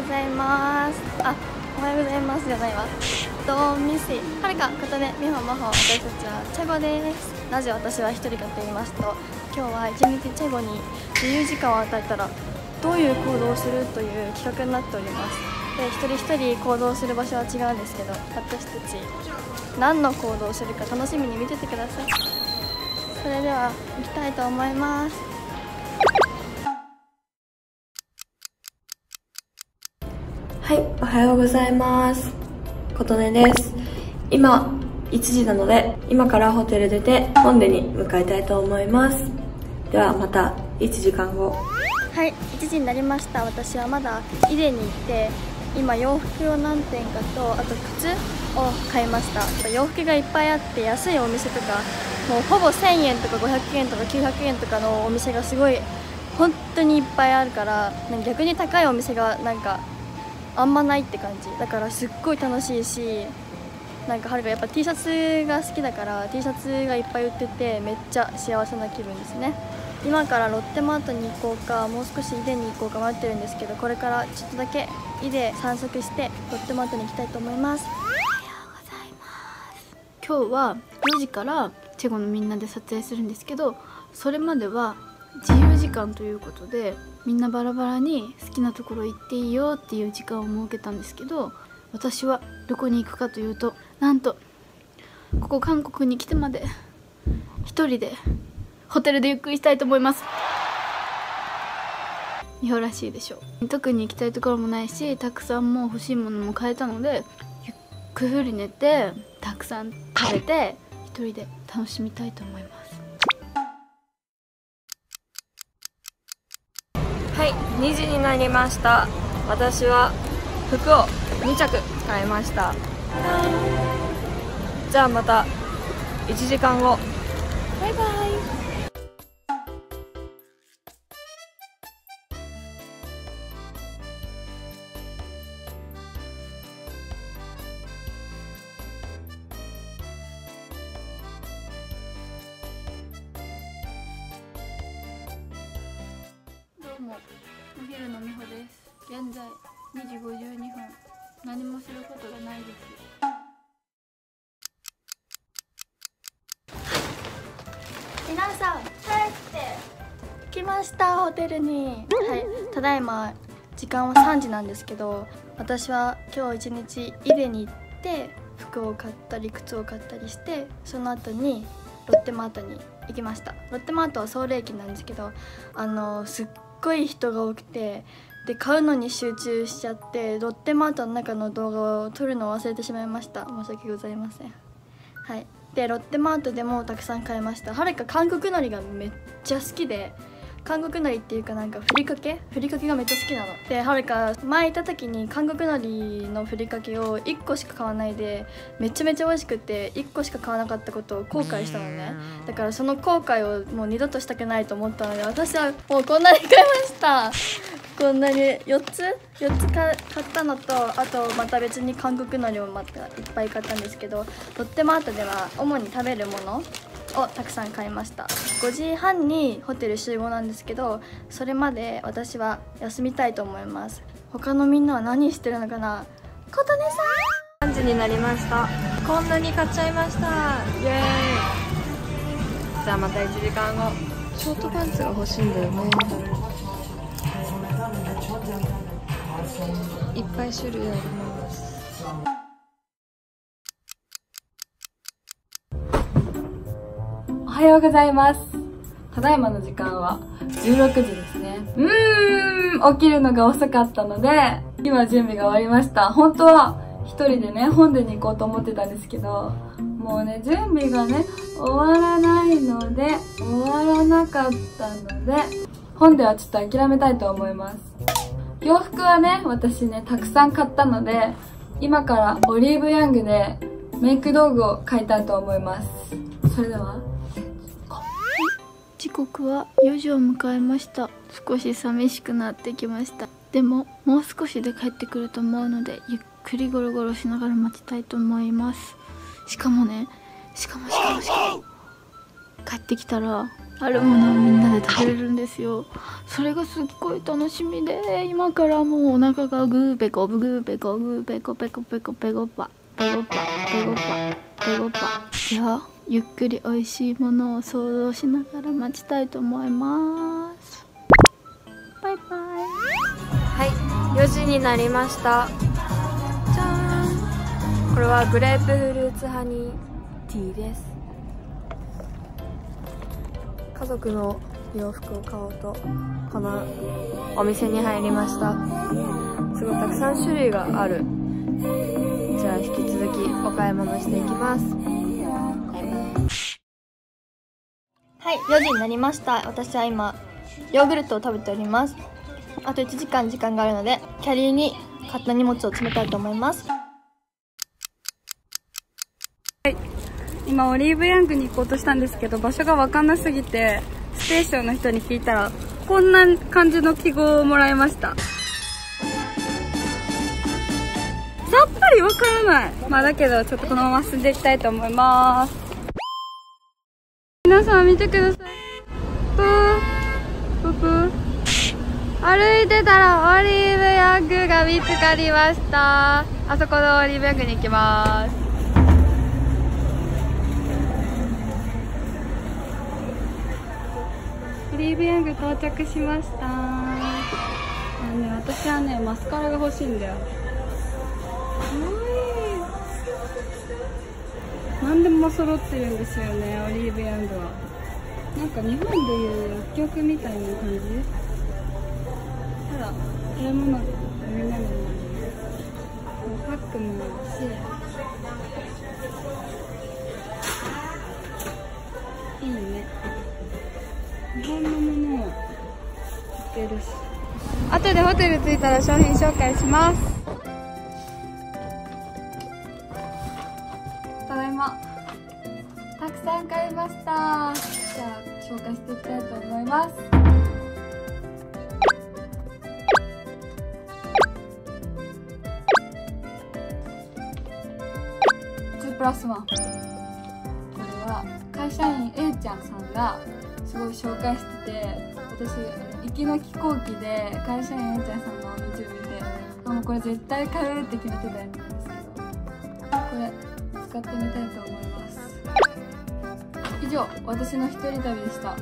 ございます。あおはようございます。じゃないわ。ドンミスイはるか琴音美穂真帆私たちはチェゴです。なぜ私は一人かと言いますと今日は一日チェゴに自由時間を与えたらどういう行動をするという企画になっております。で一人一人行動する場所は違うんですけど私たち何の行動をするか楽しみに見ててください。それでは行きたいと思います。はい、おはようございます。琴音です。今、1時なので、今からホテル出て、本殿に向かいたいと思います。では、また1時間後。はい1時になりました私はまだイデに行って今洋服を何点かとあと靴を買いました洋服がいっぱいあって安いお店とかもうほぼ1000円とか500円とか900円とかのお店がすごい本当にいっぱいあるから逆に高いお店がなんかあんまないって感じ。だからすっごい楽しいしなんかはるかやっぱ T シャツが好きだから T シャツがいっぱい売っててめっちゃ幸せな気分ですね。今からロッテマートに行こうかもう少しイデに行こうか迷ってるんですけどこれからちょっとだけイデ散策してロッテマートに行きたいと思います。今日は4時からチェゴのみんなで撮影するんですけどそれまでは自由時間ということでみんなバラバラに好きなところ行っていいよっていう時間を設けたんですけど私はどこに行くかというとなんとここ韓国に来てまで一人でホテルでゆっくりしたいと思います。美穂らしいでしょう。特に行きたいところもないしたくさんもう欲しいものも買えたのでゆっくり寝てたくさん食べて一人で楽しみたいと思います。2時になりました。私は服を2着買いました。じゃあまた1時間後。バイバイ。どうもお昼の美穂です。現在2時52分。何もすることがないです。皆さん帰って。来ましたホテルに。はい。ただいま時間は3時なんですけど私は今日一日イデに行って服を買ったり靴を買ったりしてその後にロッテマートに行きました。ロッテマートはソウル駅なんですけどあのすっごい人が多くてで買うのに集中しちゃってロッテマートの中の動画を撮るのを忘れてしまいました。申し訳ございません。はい。でロッテマートでもたくさん買いました。はるか韓国海苔がめっちゃ好きで韓国海苔っていうかなんかふりかけ？ふりかけがめっちゃ好きなの。ではるか前行った時に韓国海苔のふりかけを1個しか買わないでめちゃめちゃ美味しくて1個しか買わなかったことを後悔したのね。だからその後悔をもう二度としたくないと思ったので私はもうこんなに買いました。こんなに4つ？4つ買ったのとあとまた別に韓国海苔もまたいっぱい買ったんですけどロッテマートでは主に食べるものをたくさん買いました5時半にホテル集合なんですけどそれまで私は休みたいと思います他のみんなは何してるのかな？琴音さん3時になりました。こんなに買っちゃいました。イエーイ。じゃあまた1時間後。ショートパンツが欲しいんだよね。いっぱい種類あります。はようございます。ただいまの時間は16時ですね。うーん、起きるのが遅かったので、今準備が終わりました。本当は一人でね、本殿に行こうと思ってたんですけど、もうね、準備がね、終わらないので、終わらなかったので、本ではちょっと諦めたいと思います。洋服はね、私ね、たくさん買ったので、今からオリーブヤングでメイク道具を買いたいと思います。それでは、時刻は4時を迎えました。少し寂しくなってきました。でももう少しで帰ってくると思うのでゆっくりゴロゴロしながら待ちたいと思います。しかもねしかもしかもしかも。帰ってきたらあるものをみんなで食べれるんですよ。それがすっごい楽しみで今からもうお腹がグーペコブグーペコグーペコペコペコペコパペコパペコパペコパ。ではゆっくり美味しいものを想像しながら待ちたいと思います。バイバイ。はい。4時になりました。じゃーん。これはグレープフルーツハニーティーです。家族の洋服を買おうとこのお店に入りました。すごいたくさん種類がある。じゃあ引き続きお買い物していきます。はい4時になりました。私は今ヨーグルトを食べております。あと1時間時間があるのでキャリーに買った荷物を詰めたいと思います。はい。今オリーブヤングに行こうとしたんですけど場所が分かんなすぎてステーションの人に聞いたらこんな感じの記号をもらいました。さっぱり分からない。まあだけどちょっとこのまま進んでいきたいと思います。皆さん見てください。ぷーぷー歩いてたらオリーブヤングが見つかりました。あそこのオリーブヤングに行きます。オリーブヤング到着しました。あのね私はねマスカラが欲しいんだよ。かわいい何でも揃ってるんですよねオリーブヤングは。なんか日本でいう薬局みたいな感じ？ただ食べ物飲み物もありますパックもあるしい。いね。日本のものを売ってるし。後でホテル着いたら商品紹介します。さん買いました。じゃあ紹介していきたいと思います。プラス1これは会社員 A ちゃんさんがすごい紹介してて私行きの飛行機で会社員 A ちゃんさんの YouTube 見てあもうこれ絶対買うって決めてたやつなんですけどこれ使ってみたいと思います。以上私の一人旅でした。